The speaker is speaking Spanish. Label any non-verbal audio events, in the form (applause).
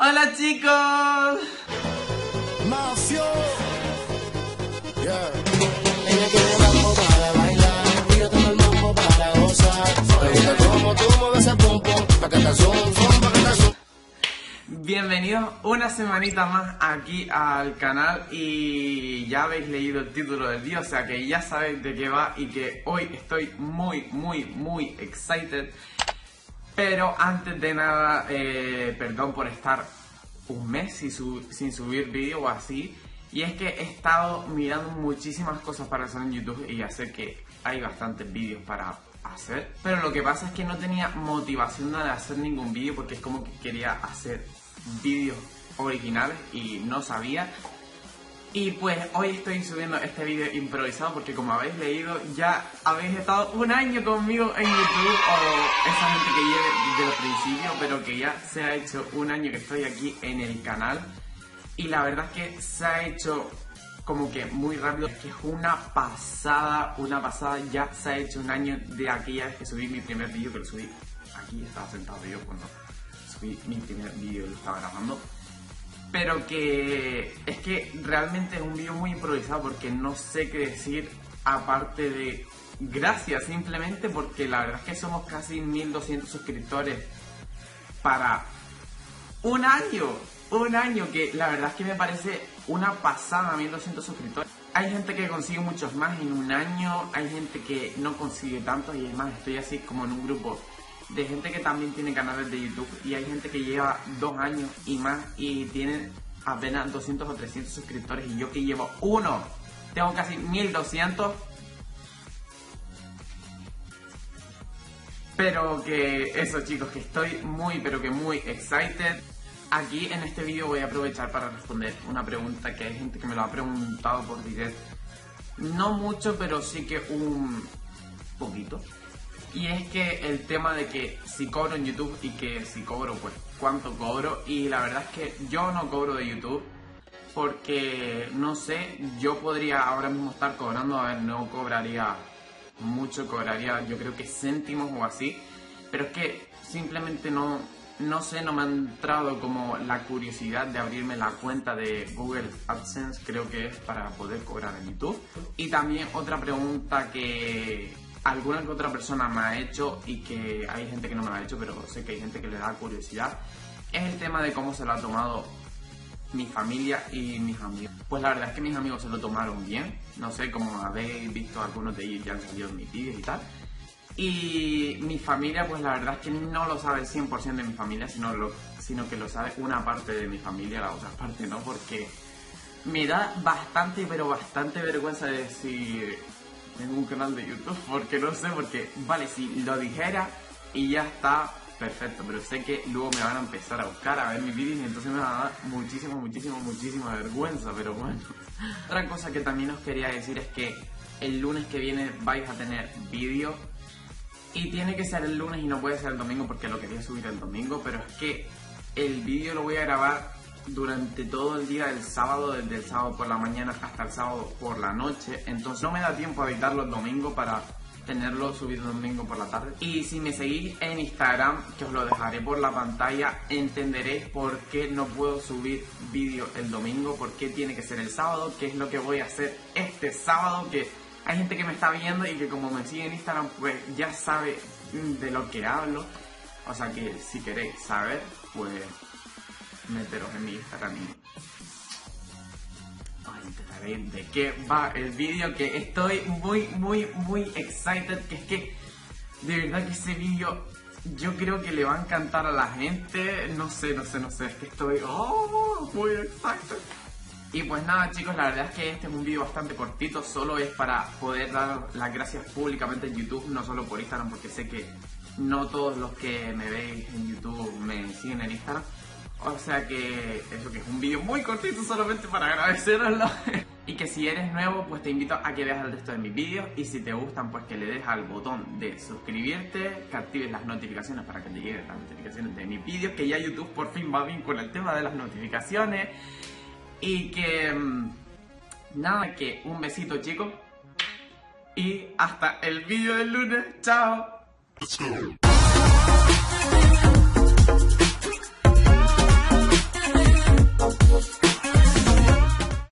Hola chicos. Mafio. Yeah. Ella tiene el mambo para bailar y yo tengo el mambo para gozar. Me gusta cómo tú mueves ese pum pum, pa' que te zoom, zoom, pa' que te zoom. Bienvenidos una semanita más aquí al canal y ya habéis leído el título del vídeo, o sea que ya sabéis de qué va y que hoy estoy muy, muy, muy excited. Pero antes de nada, eh, perdón por estar un mes sin, su- sin subir vídeo o así. Y es que he estado mirando muchísimas cosas para hacer en YouTube y ya sé que hay bastantes vídeos para hacer. Pero lo que pasa es que no tenía motivación de hacer ningún vídeo porque es como que quería hacer vídeos originales y no sabía. Y pues hoy estoy subiendo este vídeo improvisado porque como habéis leído ya habéis estado un año conmigo en YouTube o esa gente que lleve desde el principio pero que ya se ha hecho un año que estoy aquí en el canal. Y la verdad es que se ha hecho como que muy rápido, que es una pasada, una pasada, ya se ha hecho un año de aquella vez que subí mi primer vídeo que lo subí aquí, estaba sentado yo cuando subí mi primer vídeo lo estaba grabando pero que es que realmente es un vídeo muy improvisado porque no sé qué decir aparte de gracias simplemente porque la verdad es que somos casi 1200 suscriptores para un año, un año que la verdad es que me parece una pasada 1200 suscriptores. Hay gente que consigue muchos más en un año, hay gente que no consigue tantos y es más, estoy así como en un grupo de gente que también tiene canales de YouTube y hay gente que lleva dos años y más y tienen apenas 200 o 300 suscriptores y yo que llevo uno, tengo casi 1200. Pero que eso chicos, que estoy muy pero que muy excited. Aquí en este vídeo voy a aprovechar para responder una pregunta que hay gente que me lo ha preguntado por direct. No mucho, pero sí que un poquito. Y es que el tema de que si cobro en YouTube y que si cobro, pues cuánto cobro. Y la verdad es que yo no cobro de YouTube porque no sé, yo podría ahora mismo estar cobrando, a ver, no cobraría mucho, cobraría yo creo que céntimos o así. Pero es que simplemente no, no sé, no me ha entrado como la curiosidad de abrirme la cuenta de Google AdSense, creo que es para poder cobrar en YouTube. Y también otra pregunta que alguna que otra persona me ha hecho y que hay gente que no me la ha hecho, pero sé que hay gente que le da curiosidad, es el tema de cómo se lo ha tomado mi familia y mis amigos. Pues la verdad es que mis amigos se lo tomaron bien. No sé, como habéis visto, algunos de ellos ya han salido en mis vídeos y tal. Y mi familia, pues la verdad es que no lo sabe el 100% de mi familia, sino, lo, sino que lo sabe una parte de mi familia, la otra parte no, porque me da bastante, pero bastante vergüenza de decir tengo un canal de YouTube, porque no sé, porque vale, si lo dijera y ya está, perfecto, pero sé que luego me van a empezar a buscar, a ver mis vídeos y entonces me va a dar muchísimo, muchísimo, muchísima vergüenza, pero bueno. (laughs) Otra cosa que también os quería decir es que el lunes que viene vais a tener vídeo y tiene que ser el lunes y no puede ser el domingo porque lo quería subir el domingo, pero es que el vídeo lo voy a grabar durante todo el día del sábado, desde el sábado por la mañana hasta el sábado por la noche, entonces no me da tiempo a editarlo el domingo para tenerlo subido el domingo por la tarde. Y si me seguís en Instagram, que os lo dejaré por la pantalla, entenderéis por qué no puedo subir vídeo el domingo, por qué tiene que ser el sábado, qué es lo que voy a hacer este sábado, que hay gente que me está viendo y que como me sigue en Instagram, pues ya sabe de lo que hablo. O sea que si queréis saber, pues meteros en mi Instagram os enteraréis de qué va el vídeo que estoy muy, muy, muy excited. Que es que de verdad que ese vídeo yo creo que le va a encantar a la gente. No sé, no sé, no sé. Es que estoy oh, muy excited. Y pues nada chicos, la verdad es que este es un vídeo bastante cortito, solo es para poder dar las gracias públicamente en YouTube, no solo por Instagram, porque sé que no todos los que me veis en YouTube me siguen en Instagram. O sea que eso que es un vídeo muy cortito solamente para agradeceroslo. (laughs) y que si eres nuevo, pues te invito a que veas el resto de mis vídeos. Y si te gustan, pues que le des al botón de suscribirte, que actives las notificaciones para que te lleguen las notificaciones de mis vídeos. Que ya YouTube por fin va bien con el tema de las notificaciones. Y que... mm, Nada, que un besito chicos. Y hasta el vídeo del lunes. Chao.